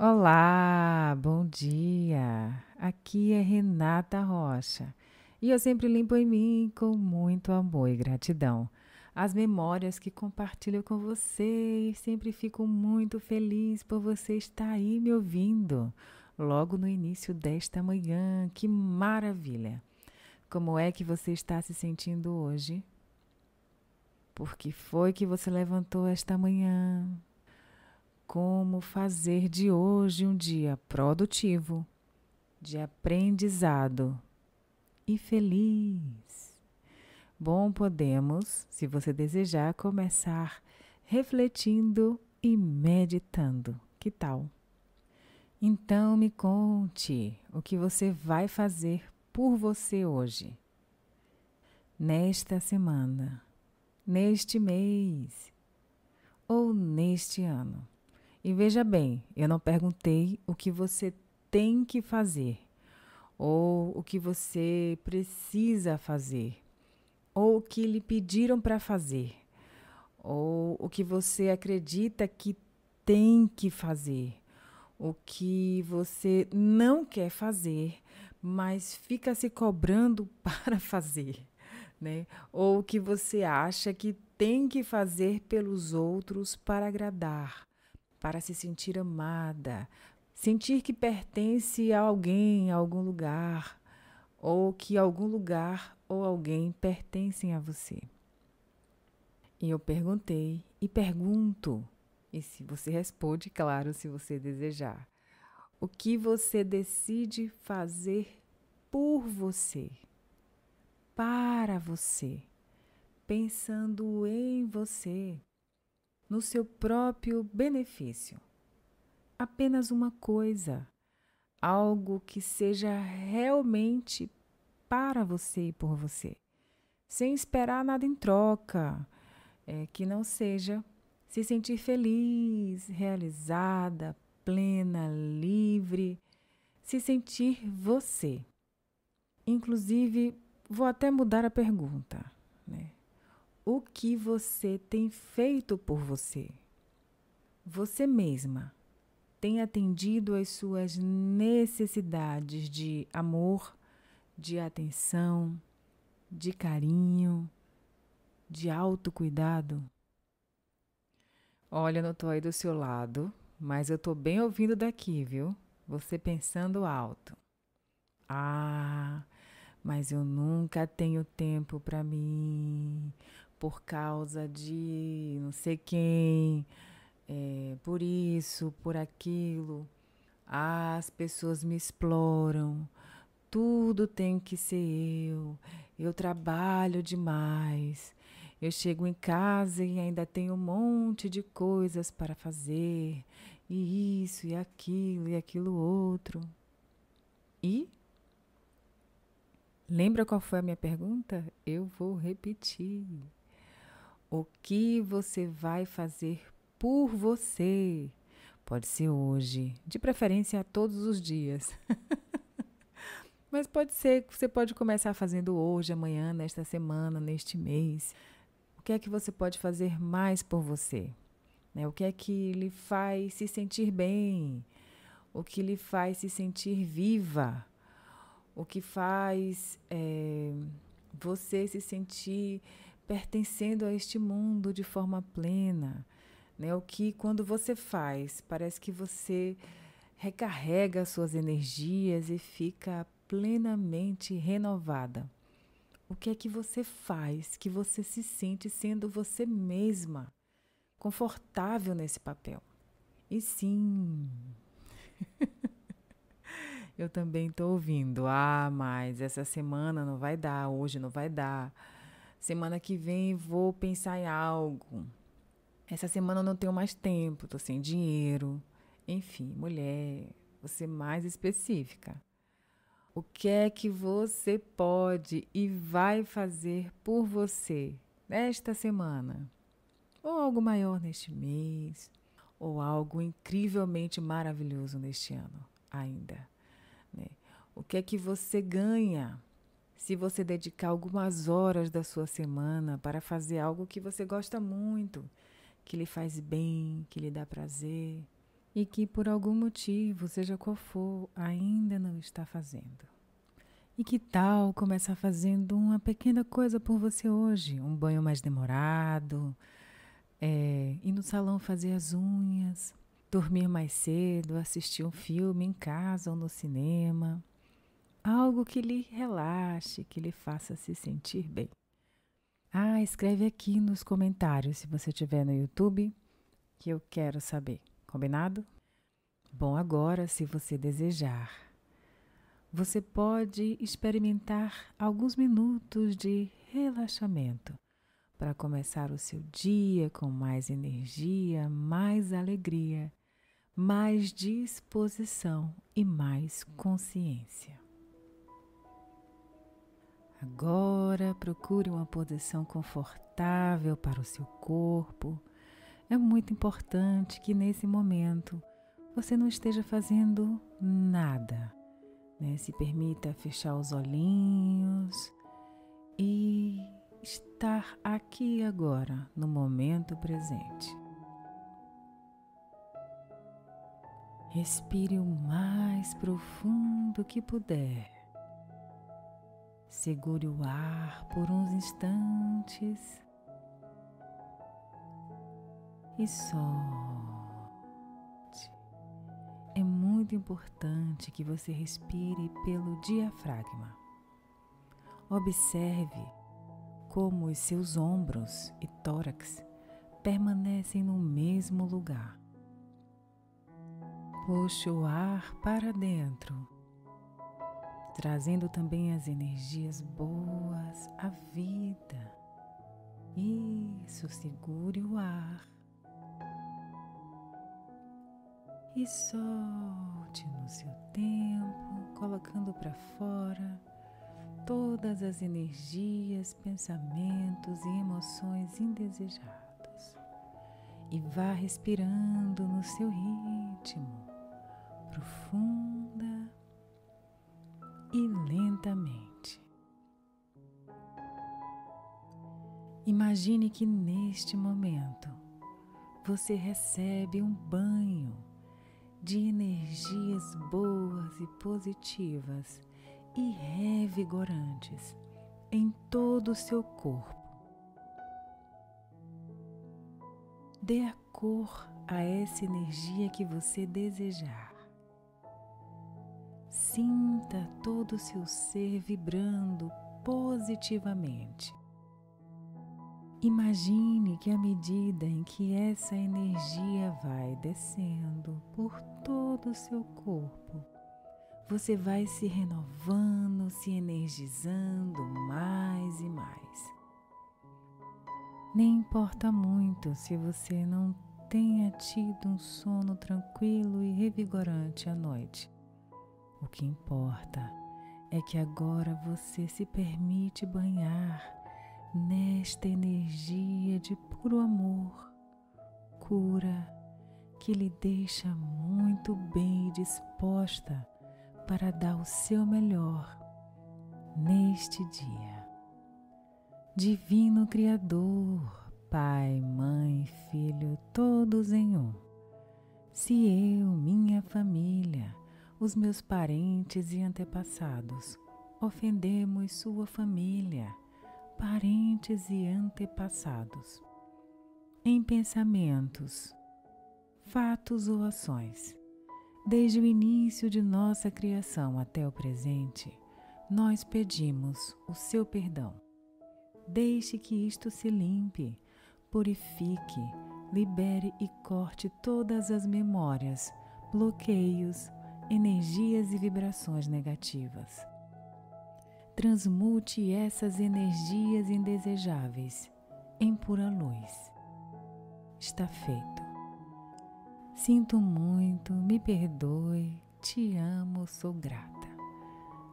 Olá, bom dia. Aqui é Renata Rocha e eu sempre limpo em mim com muito amor e gratidão. As memórias que compartilho com você e sempre fico muito feliz por você estar aí me ouvindo logo no início desta manhã. Que maravilha! Como é que você está se sentindo hoje? Por que foi que você levantou esta manhã? Como fazer de hoje um dia produtivo, de aprendizado e feliz. Bom, podemos, se você desejar, começar refletindo e meditando. Que tal? Então me conte o que você vai fazer por você hoje, nesta semana, neste mês ou neste ano. E veja bem, eu não perguntei o que você tem que fazer, ou o que você precisa fazer, ou o que lhe pediram para fazer, ou o que você acredita que tem que fazer, o que você não quer fazer, mas fica se cobrando para fazer, né? Ou o que você acha que tem que fazer pelos outros para agradar para se sentir amada, sentir que pertence a alguém, a algum lugar, ou que algum lugar ou alguém pertencem a você. E eu perguntei e pergunto, e se você responde, claro, se você desejar, o que você decide fazer por você, para você, pensando em você no seu próprio benefício. Apenas uma coisa, algo que seja realmente para você e por você, sem esperar nada em troca, é, que não seja se sentir feliz, realizada, plena, livre, se sentir você. Inclusive, vou até mudar a pergunta, né? O que você tem feito por você. Você mesma tem atendido às suas necessidades de amor, de atenção, de carinho, de autocuidado? Olha, eu não estou aí do seu lado, mas eu estou bem ouvindo daqui, viu? Você pensando alto. Ah, mas eu nunca tenho tempo para mim por causa de não sei quem, é, por isso, por aquilo. As pessoas me exploram. Tudo tem que ser eu. Eu trabalho demais. Eu chego em casa e ainda tenho um monte de coisas para fazer. E isso, e aquilo, e aquilo outro. E? Lembra qual foi a minha pergunta? Eu vou repetir. O que você vai fazer por você? Pode ser hoje, de preferência todos os dias. Mas pode ser que você pode começar fazendo hoje, amanhã, nesta semana, neste mês. O que é que você pode fazer mais por você? Né? O que é que lhe faz se sentir bem? O que lhe faz se sentir viva? O que faz é, você se sentir pertencendo a este mundo de forma plena. Né? O que, quando você faz, parece que você recarrega suas energias e fica plenamente renovada. O que é que você faz que você se sente sendo você mesma, confortável nesse papel? E sim, eu também estou ouvindo. Ah, mas essa semana não vai dar, hoje não vai dar. Semana que vem vou pensar em algo. Essa semana eu não tenho mais tempo, estou sem dinheiro. Enfim, mulher, você mais específica. O que é que você pode e vai fazer por você nesta semana? Ou algo maior neste mês? Ou algo incrivelmente maravilhoso neste ano ainda? Né? O que é que você ganha se você dedicar algumas horas da sua semana para fazer algo que você gosta muito, que lhe faz bem, que lhe dá prazer. e que por algum motivo, seja qual for, ainda não está fazendo. E que tal começar fazendo uma pequena coisa por você hoje? Um banho mais demorado, é, ir no salão fazer as unhas, dormir mais cedo, assistir um filme em casa ou no cinema. Algo que lhe relaxe, que lhe faça se sentir bem. Ah, escreve aqui nos comentários se você estiver no YouTube, que eu quero saber. Combinado? Bom, agora, se você desejar, você pode experimentar alguns minutos de relaxamento para começar o seu dia com mais energia, mais alegria, mais disposição e mais consciência. Agora procure uma posição confortável para o seu corpo é muito importante que nesse momento você não esteja fazendo nada. Né? Se permita fechar os olhinhos e estar aqui agora, no momento presente. Respire o mais profundo que puder. Segure o ar por uns instantes e solte. É muito importante que você respire pelo diafragma. Observe como os seus ombros e tórax permanecem no mesmo lugar. Puxe o ar para dentro, trazendo também as energias boas, a vida. Isso, segure o ar e solte no seu tempo, colocando para fora todas as energias, pensamentos e emoções indesejadas. E vá respirando no seu ritmo, profunda e lentamente. Imagine que neste momento você recebe um banho de energias boas e positivas e revigorantes em todo o seu corpo. Dê a cor a essa energia que você desejar. Sinta todo o seu ser vibrando positivamente. Imagine que à medida em que essa energia vai descendo por todo o seu corpo, você vai se renovando, se energizando mais e mais. Nem importa muito se você não tenha tido um sono tranquilo e revigorante à noite. O que importa é que agora você se permite banhar nesta energia de puro amor, cura, que lhe deixa muito bem disposta para dar o seu melhor neste dia. Divino Criador, Pai, Mãe, Filho, todos em um. Se eu, minha família, os meus parentes e antepassados ofendemos sua família, parentes e antepassados, em pensamentos, fatos ou ações. Desde o início de nossa criação até o presente, nós pedimos o seu perdão. Deixe que isto se limpe, purifique, libere e corte todas as memórias, bloqueios, energias e vibrações negativas transmute essas energias indesejáveis em pura luz. Está feito. Sinto muito, me perdoe, te amo, sou grata.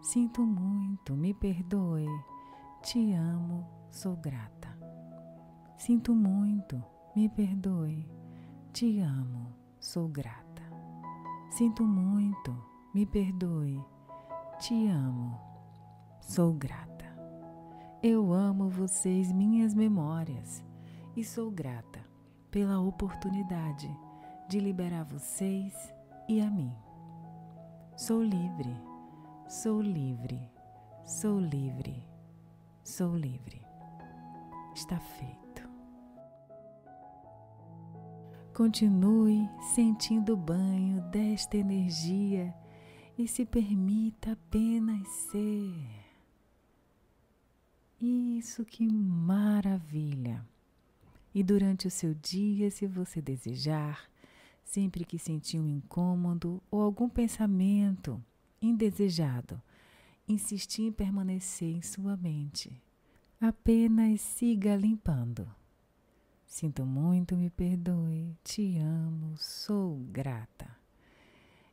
Sinto muito, me perdoe, te amo, sou grata. Sinto muito, me perdoe, te amo, sou grata. Sinto muito, me perdoe, te amo, Sou grata. Eu amo vocês, minhas memórias, e sou grata pela oportunidade de liberar vocês e a mim. Sou livre, sou livre, sou livre, sou livre. Está feito. Continue sentindo o banho desta energia e se permita apenas ser. Isso que maravilha! E durante o seu dia, se você desejar, sempre que sentir um incômodo ou algum pensamento indesejado, insistir em permanecer em sua mente. Apenas siga limpando. Sinto muito, me perdoe, te amo, sou grata.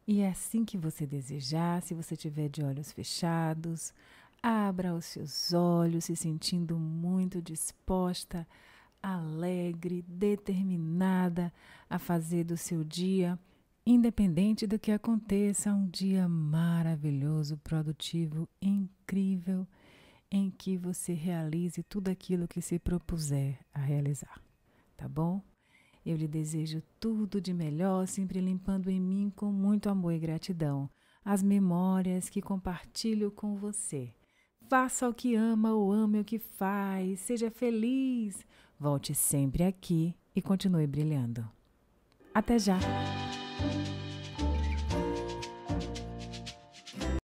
E é assim que você desejar, se você tiver de olhos fechados, abra os seus olhos, se sentindo muito disposta, alegre, determinada a fazer do seu dia, independente do que aconteça, um dia maravilhoso, produtivo, incrível, em que você realize tudo aquilo que se propuser a realizar. Tá bom? Eu lhe desejo tudo de melhor, sempre limpando em mim com muito amor e gratidão as memórias que compartilho com você. Faça o que ama ou ame o que faz, seja feliz. Volte sempre aqui e continue brilhando. Até já!